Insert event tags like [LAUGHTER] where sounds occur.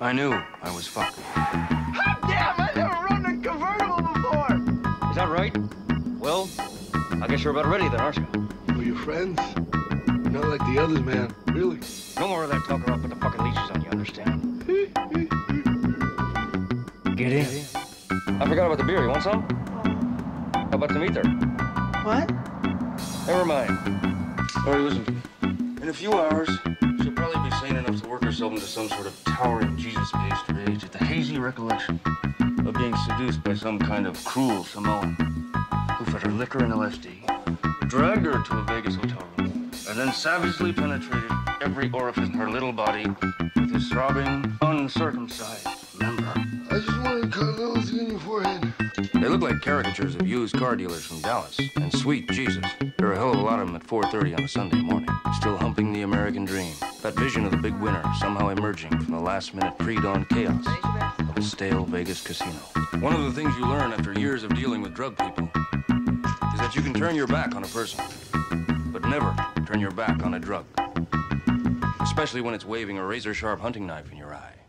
I knew I was fucked. Damn, I never run a convertible before. Is that right? Well, I guess you're about ready then, aren't you? We're your friends. Not like the others, man. Really. No more of that talk or I'll put the fucking leashes on you, understand? [LAUGHS] Get in. I forgot about the beer. You want some? How about some ether? What? Never mind. All right, listen to me. In a few hours, she'll probably be sane enough to work herself into some sort of towering Jesus-based rage at the hazy recollection of being seduced by some kind of cruel Samoan who fed her liquor and LSD, dragged her to a Vegas hotel room, and then savagely penetrated every orifice in her little body with his throbbing, uncircumcised member. I just wanted to cut a little thing in your forehead. They look like caricatures of used car dealers from Dallas. And sweet Jesus, there are a hell of a lot of them at 4.30 on a Sunday morning, still humping the American dream. That vision of the big winner somehow emerging from the last-minute pre-dawn chaos of a stale Vegas casino. One of the things you learn after years of dealing with drug people is that you can turn your back on a person, but never turn your back on a drug. Especially when it's waving a razor-sharp hunting knife in your eye.